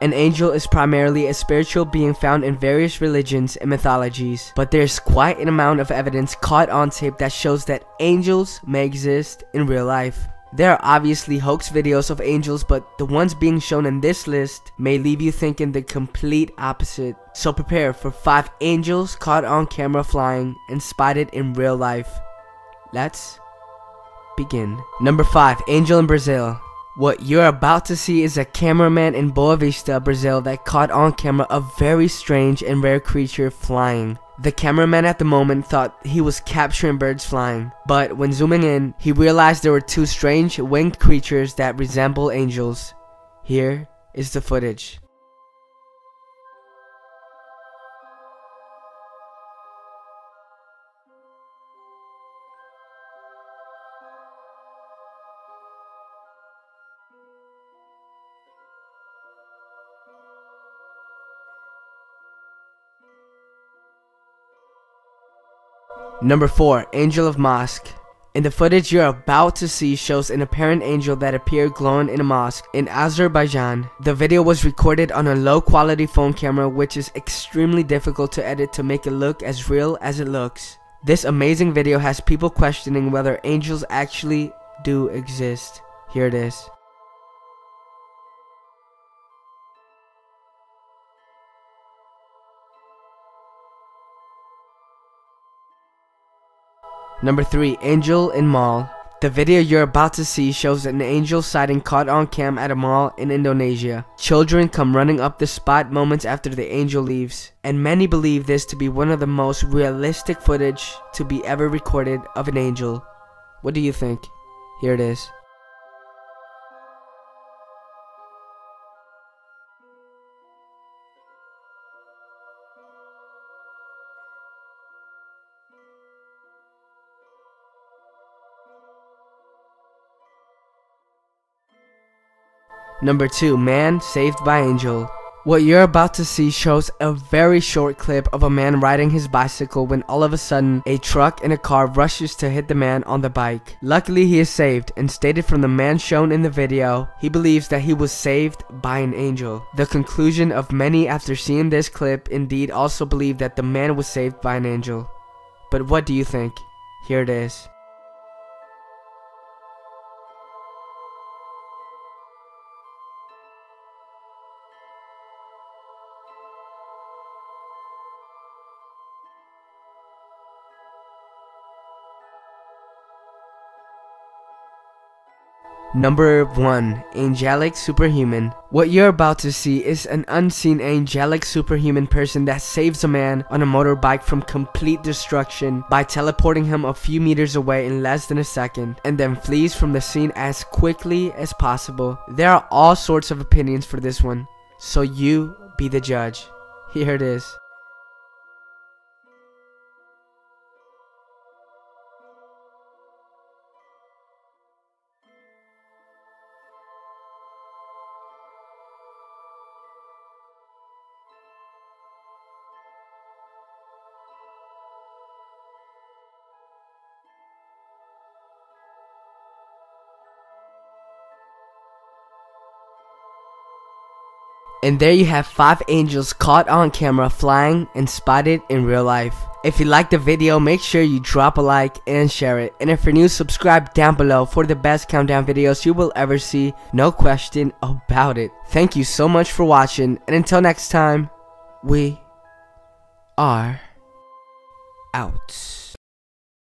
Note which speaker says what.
Speaker 1: An angel is primarily a spiritual being found in various religions and mythologies, but there's quite an amount of evidence caught on tape that shows that angels may exist in real life. There are obviously hoax videos of angels, but the ones being shown in this list may leave you thinking the complete opposite. So prepare for 5 angels caught on camera flying and spotted in real life. Let's begin. Number 5 Angel in Brazil. What you're about to see is a cameraman in Boa Vista, Brazil that caught on camera a very strange and rare creature flying. The cameraman at the moment thought he was capturing birds flying, but when zooming in, he realized there were two strange winged creatures that resemble angels. Here is the footage. Number 4. Angel of Mosque in the footage you're about to see shows an apparent angel that appeared glowing in a mosque in Azerbaijan. The video was recorded on a low quality phone camera which is extremely difficult to edit to make it look as real as it looks. This amazing video has people questioning whether angels actually do exist. Here it is. Number 3. Angel in Mall the video you're about to see shows an angel sighting caught on cam at a mall in Indonesia. Children come running up the spot moments after the angel leaves, and many believe this to be one of the most realistic footage to be ever recorded of an angel. What do you think? Here it is. Number 2. Man Saved by Angel what you're about to see shows a very short clip of a man riding his bicycle when all of a sudden a truck and a car rushes to hit the man on the bike. Luckily he is saved and stated from the man shown in the video, he believes that he was saved by an angel. The conclusion of many after seeing this clip indeed also believe that the man was saved by an angel. But what do you think? Here it is. Number 1. Angelic Superhuman What you're about to see is an unseen angelic superhuman person that saves a man on a motorbike from complete destruction by teleporting him a few meters away in less than a second and then flees from the scene as quickly as possible. There are all sorts of opinions for this one, so you be the judge. Here it is. And there you have 5 angels caught on camera flying and spotted in real life. If you liked the video, make sure you drop a like and share it. And if you're new, subscribe down below for the best countdown videos you will ever see. No question about it. Thank you so much for watching. And until next time, we are out.